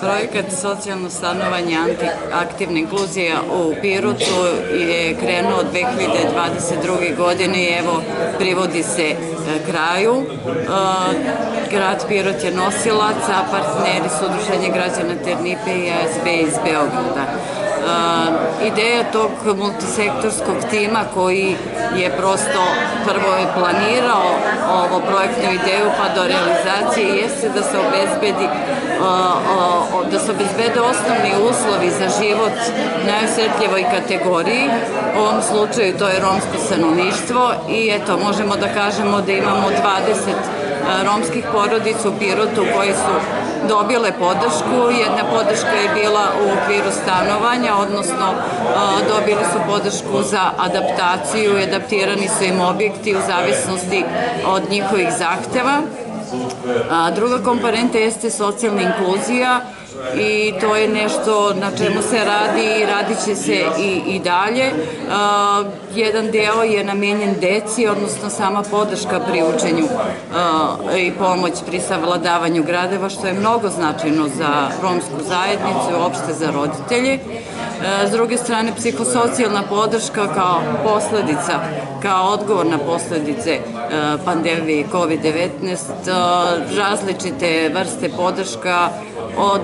Projekat socijalno stanovanje aktivna inkluzija u Pirotu je krenuo od 2022. godine i evo privodi se e, kraju. E, grad Pirot je nosilac, a partneri su Udruženje građana Ternipe i ASB iz Beograda. Uh, ideja tog multisektorskog tima koji je prosto prvo je planirao ovo projektnu ideju pa do realizacije jeste da se obezbedi uh, da se obezbede osnovni uslovi za život najosetljivoj kategoriji u ovom slučaju to je romsko stanovništvo i eto možemo da kažemo da imamo 20 romskih porodica u Pirotu koje su dobile podršku. Jedna podrška je bila u okviru stanovanja, odnosno dobili su podršku za adaptaciju i adaptirani su im objekti u zavisnosti od njihovih zahteva. Druga komponenta jeste socijalna inkluzija i to je nešto na čemu se radi i radit će se i, i dalje. Uh, jedan deo je namenjen deci, odnosno sama podrška pri učenju uh, i pomoć pri savladavanju gradeva, što je mnogo značajno za romsku zajednicu i uopšte za roditelje. Uh, s druge strane, psihosocijalna podrška kao posledica, kao odgovor na posledice uh, pandemije COVID-19, uh, različite vrste podrška od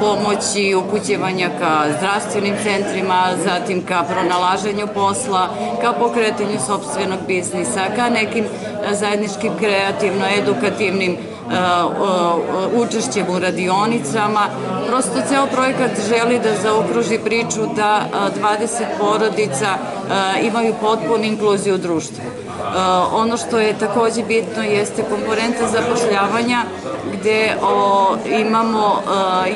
pomoći upućevanja ka zdravstvenim centrima, zatim ka pronalaženju posla, ka pokretanju sobstvenog biznisa, ka nekim zajedničkim kreativno-edukativnim učešćem u radionicama. Prosto ceo projekat želi da zaokruži priču da 20 porodica imaju potpunu inkluziju u društvu. Ono što je takođe bitno jeste komponenta zapošljavanja gde imamo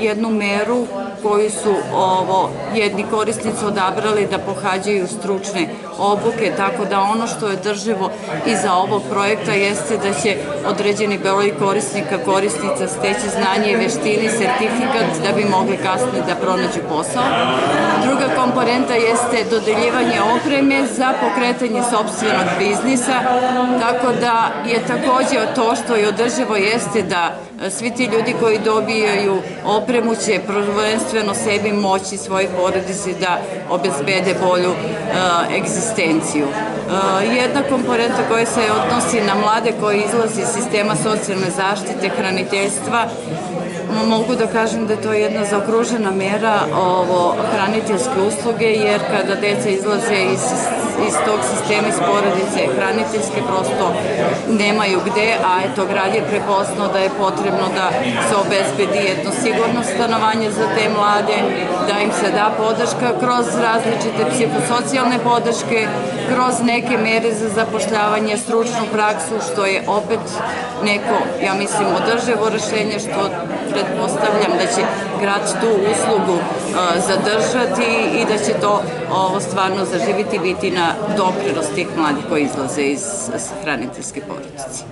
jednu meru koju su ovo jedni korisnici odabrali da pohađaju stručne obuke, tako da ono što je drživo iza ovog projekta jeste da će određeni broj korisnika, korisnica steći znanje i veštini, sertifikat da bi mogli kasnije da pronađu posao. Druga komponenta jeste dodeljivanje opreme za pokretanje sobstvenog biznisa, tako da je takođe to što je održivo jeste da svi ti ljudi koji dobijaju opremu će prvenstveno sebi moći svoje porodice da obezbede bolju egzistenciju. Jedna komponenta koja se odnosi na mlade koji izlazi iz sistema socijalne zaštite, hraniteljstva, mogu da kažem da je to jedna zaokružena mera ovo hraniteljske usluge, jer kada deca izlaze iz, iz tog sistema iz porodice hraniteljske, prosto nemaju gde, a eto grad je prepoznao da je potrebno da se obezbedi jedno sigurno stanovanje za te mlade, da im se da podrška kroz različite psihosocijalne podrške, kroz neke mere za zapošljavanje, stručnu praksu, što je opet neko, ja mislim, održivo rešenje, što pretpostavljam da će grad tu uslugu zadržati i da će to ovo stvarno zaživiti biti na doprinos tih mladih koji izlaze iz hraniteljske porodice.